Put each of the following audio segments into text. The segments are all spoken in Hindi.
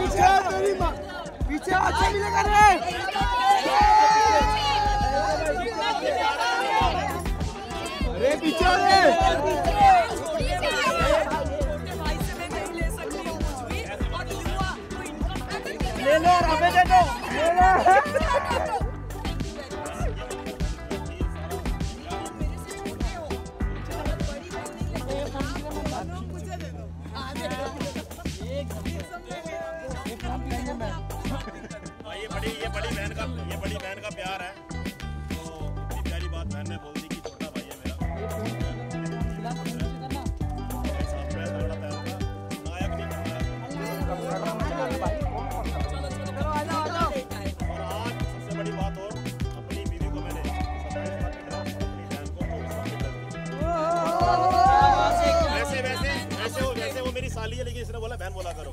पीछे आ, तेरी माँ। पीछे आ अच्छा मिलेगा रे अरे, पीछे आ रे ले लो, रबे दे दो। ले लो। बड़ी बहन का ये बड़ी बहन का प्यार है। तो इतनी प्यारी बात बहन ने बोल दी कि छोटा भाई है मेरा। और आज सबसे बड़ी बात और अपनी बीवी को मैंने सरप्राइज़ पार्टी करा अपनी बहन को तो उसका भी वैसे वैसे वैसे वो वैसे वो मेरी साली है लेकिन इसने बोला बहन बोला करो।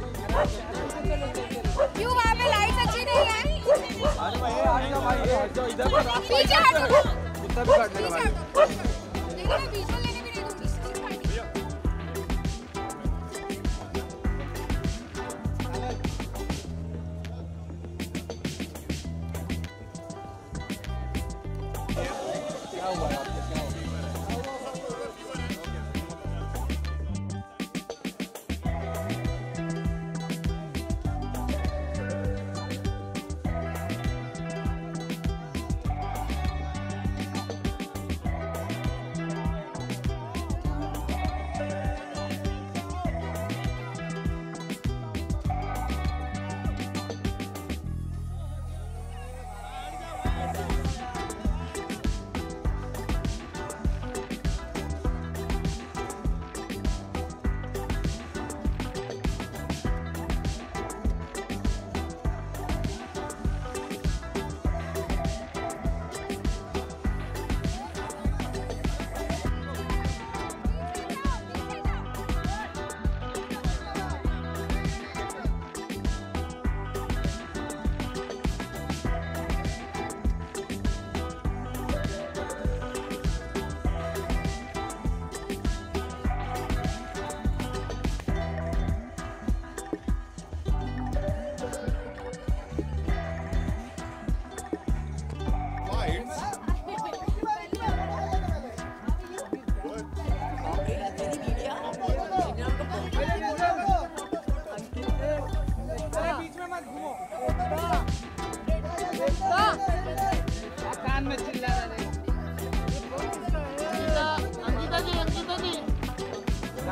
क्यों वहाँ पे लाइट अच्छी नहीं है? अरे भाई आ जाओ भाई। जो इधर पीछे हटो। पीछे हटो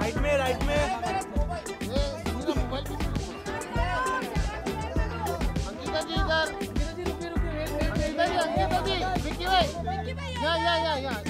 राइट में राइट में अंकिता जी इधर। अंकिता जी रुकिए रुकिए अंकिता जी विक्की भाई या या या या।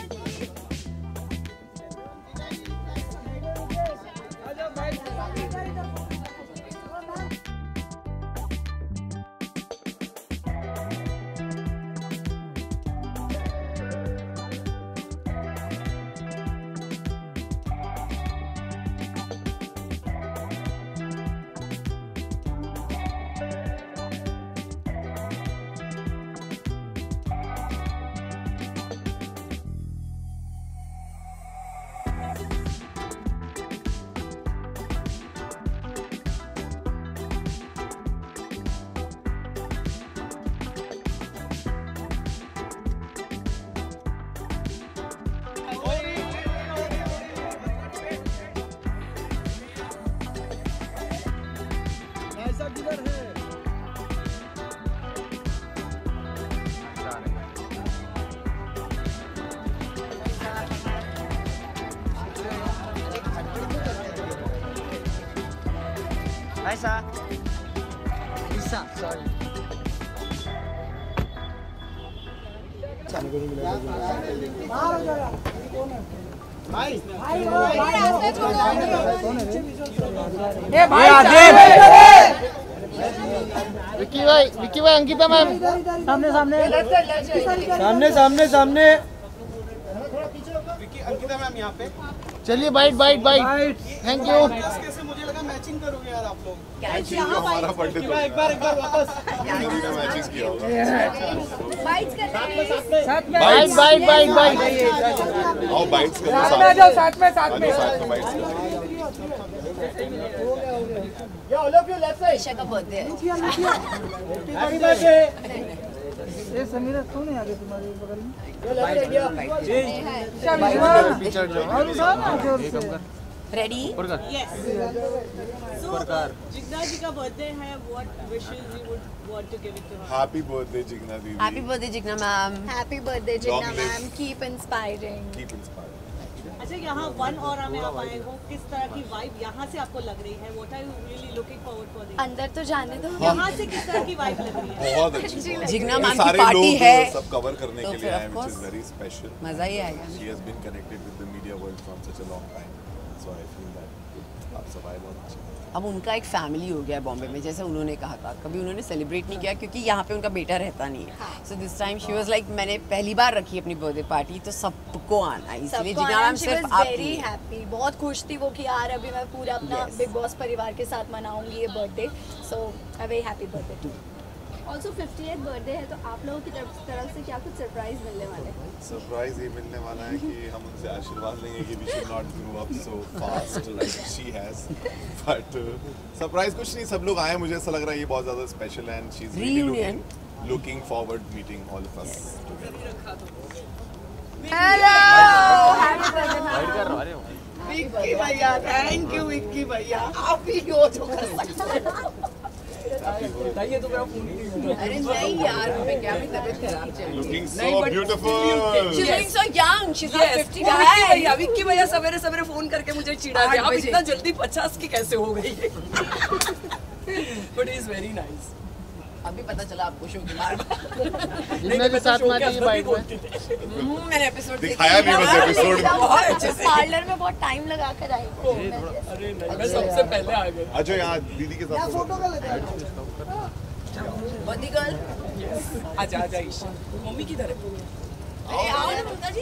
सॉरी रास्ते छोड़ो विक्की भाई विक्की भाई अंकिता मैम सामने सामने सामने सामने सामने। अंकिता मैम यहाँ पे। चलिए bite bite bite thank you कैसे मुझे लगा मैचिंग करोगे यार आप लोग। हमारा बर्थडे तो एक बार एक बार वापस। कभी ना मैचिंग किया। होगा बाइट्स करते हैं बाइट बाइट बाइट बाइट आओ बाइट्स करो साथ में साथ में साथ में साथ में बाइट्स करो ईशा का बर्थडे है ये समीरा कौन है आगे तुम्हारे बगल में। रेडी जिग्ना जी का बर्थडे है what wishes you would want to give it to her happy birthday Jigna दीदी happy birthday Jigna ma'am happy birthday Jigna. Ma'am keep inspiring keep inspired अच्छा यहाँ वन और में आप आए हो। किस तरह की वाइब यहाँ से आपको लग रही है? What are you really looking forward for this अंदर तो जाने दो। यहाँ से किस तरह की वाइब लग रही है? बहुत अच्छी जिग्ना मैम की पार्टी है। सब कवर करने तो के लिए आए of which is very special मज़ा ही आएगा। She has been connected with the media world from such a long time आप बहुत अच्छे अब उनका एक फैमिली हो गया है बॉम्बे में जैसे उन्होंने कहा था। कभी उन्होंने सेलिब्रेट नहीं किया क्योंकि यहाँ पे उनका बेटा रहता नहीं है। So this time she was like मैंने पहली बार रखी अपनी बर्थडे पार्टी तो सबको आना इसलिए सिर्फ़ आप वेरी हैप्पी बहुत खुश थी वो कि यार अभी मैं पूरा अपना बिग बॉस परिवार के साथ मनाऊँगी ये birthday so a very happy birthday to also fifty birthday है तो आप लोगों की तरफ़ तरफ़ से क्या कुछ सरप्राइज़ मिलने वाले हैं? सरप्राइज़ ये मिलने वाला है कि हम उनसे आशीर्वाद लेंगे कि we should not grow up so fast like she has but surprise कुछ नहीं सब लोग आए मुझे ऐसा लग रहा है ये बहुत ज़्यादा स्पेशल है and she is really looking looking forward meeting all of us hello happy birthday Vicky भैया थैंक यू विक्की भैया। आप ही हो जो कर सकते अरे नहीं यार मैं क्या मेरी तबीयत खराब चल रही है लुकिंग सो ब्यूटीफुल 50 सवेरे सवेरे फ़ोन करके मुझे चिढ़ा दिया आप इतना जल्दी पचास की कैसे हो गई? बट इज़ वेरी नाइस अभी पता चला आपको शो के बारे में जिग्ना जी साथ में आती है बाइट में। हम्म, मैंने एपिसोड दिखाया नहीं बस एपिसोड बहुत अच्छे से। पार्लर में बहुत टाइम लगा कर आई अरे नहीं मैं सबसे पहले आ गई अच्छा यहाँ दीदी के साथ फ़ोटो बदी गर्ल आजा आजा ईशा मम्मी किधर है? अरे आओ ना ममता जी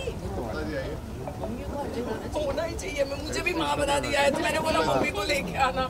होना ही चाहिए। मैं मुझे भी माँ बना दिया है तो मैंने बोला मम्मी को लेके आना।